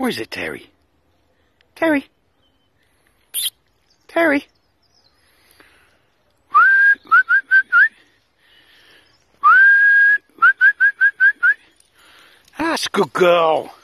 Where's it, Terry? Terry? Terry? That's a good girl.